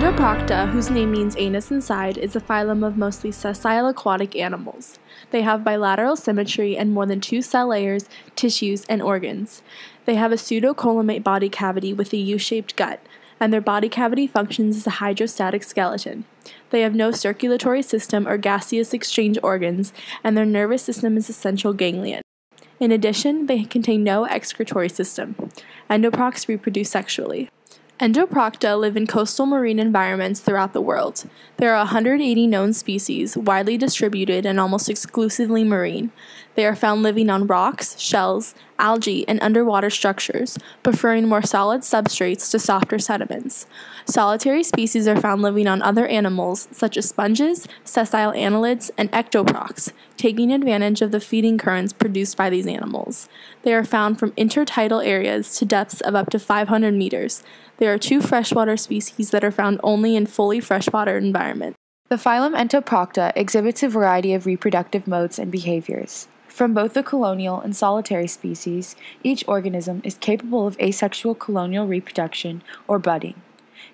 Entoprocta, whose name means anus inside, is a phylum of mostly sessile aquatic animals. They have bilateral symmetry and more than two cell layers, tissues, and organs. They have a pseudocoelomate body cavity with a U shaped gut, and their body cavity functions as a hydrostatic skeleton. They have no circulatory system or gaseous exchange organs, and their nervous system is a central ganglion. In addition, they contain no excretory system. Entoprocs reproduce sexually. Entoprocta live in coastal marine environments throughout the world. There are 180 known species, widely distributed and almost exclusively marine. They are found living on rocks, shells, algae, and underwater structures, preferring more solid substrates to softer sediments. Solitary species are found living on other animals, such as sponges, sessile annelids, and ectoprocs, taking advantage of the feeding currents produced by these animals. They are found from intertidal areas to depths of up to 500 meters. There are two freshwater species that are found only in fully freshwater environments. The phylum Entoprocta exhibits a variety of reproductive modes and behaviors. From both the colonial and solitary species, each organism is capable of asexual colonial reproduction or budding.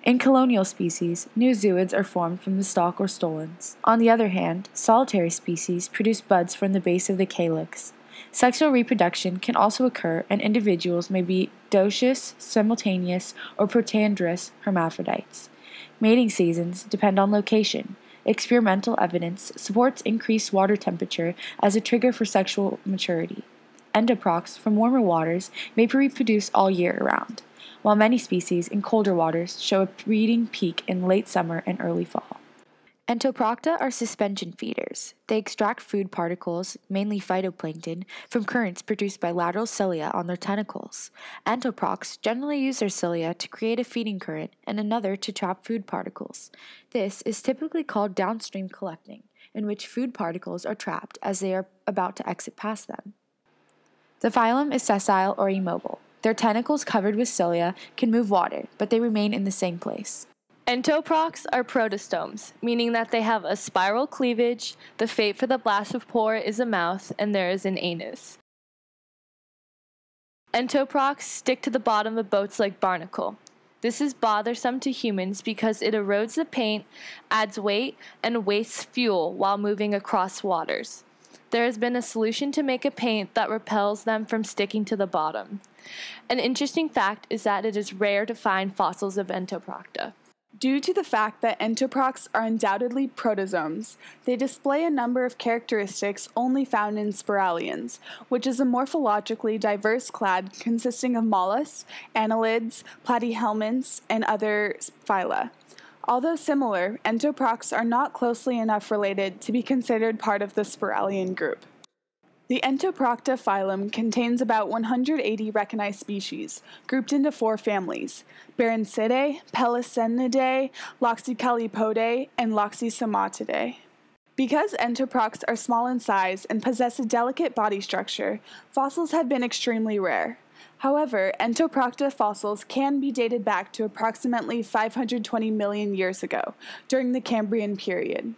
In colonial species, new zooids are formed from the stalk or stolons. On the other hand, solitary species produce buds from the base of the calyx. Sexual reproduction can also occur, and individuals may be dioecious, simultaneous, or protandrous hermaphrodites. Mating seasons depend on location. Experimental evidence supports increased water temperature as a trigger for sexual maturity. Entoprocs from warmer waters may reproduce all year round, while many species in colder waters show a breeding peak in late summer and early fall. Entoprocta are suspension feeders. They extract food particles, mainly phytoplankton, from currents produced by lateral cilia on their tentacles. Entoprocs generally use their cilia to create a feeding current and another to trap food particles. This is typically called downstream collecting, in which food particles are trapped as they are about to exit past them. The phylum is sessile or immobile. Their tentacles covered with cilia can move water, but they remain in the same place. Entoprocs are protostomes, meaning that they have a spiral cleavage, the fate for the blastopore is a mouth, and there is an anus. Entoprocs stick to the bottom of boats like barnacle. This is bothersome to humans because it erodes the paint, adds weight, and wastes fuel while moving across waters. There has been a solution to make a paint that repels them from sticking to the bottom. An interesting fact is that it is rare to find fossils of Entoprocta. Due to the fact that entoprocs are undoubtedly protozoans, they display a number of characteristics only found in spiralians, which is a morphologically diverse clade consisting of mollusks, annelids, platyhelminths, and other phyla. Although similar, entoprocs are not closely enough related to be considered part of the spiralian group. The Entoprocta phylum contains about 180 recognized species, grouped into four families Barentsiidae, Pedicellinidae, Loxokalypodidae, and Loxosomatidae. Because entoprocs are small in size and possess a delicate body structure, fossils have been extremely rare. However, Entoprocta fossils can be dated back to approximately 520 million years ago, during the Cambrian period.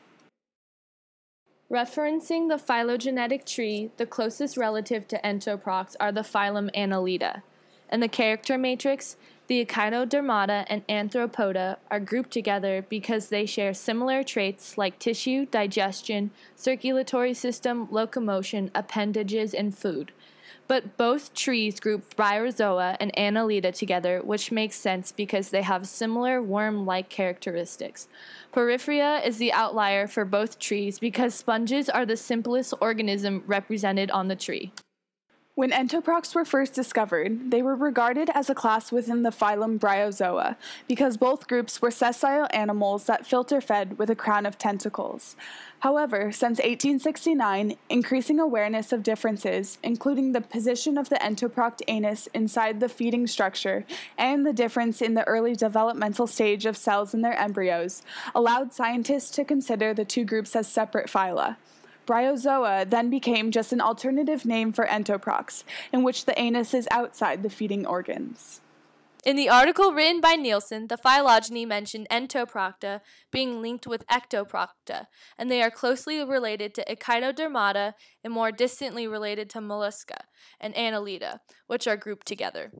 Referencing the phylogenetic tree, the closest relative to Entoprocs are the phylum Annelida. In the character matrix, the Echinodermata and arthropoda are grouped together because they share similar traits like tissue, digestion, circulatory system, locomotion, appendages, and food. But both trees group Bryozoa and Annelida together, which makes sense because they have similar worm like characteristics. Porifera is the outlier for both trees because sponges are the simplest organism represented on the tree. When entoprocs were first discovered, they were regarded as a class within the phylum Bryozoa because both groups were sessile animals that filter fed with a crown of tentacles. However, since 1869, increasing awareness of differences, including the position of the entoproct anus inside the feeding structure and the difference in the early developmental stage of cells in their embryos, allowed scientists to consider the two groups as separate phyla. Bryozoa then became just an alternative name for entoprocs, in which the anus is outside the feeding organs. In the article written by Nielsen, the phylogeny mentioned Entoprocta being linked with Ectoprocta, and they are closely related to Echinodermata and more distantly related to Mollusca and Annelida, which are grouped together.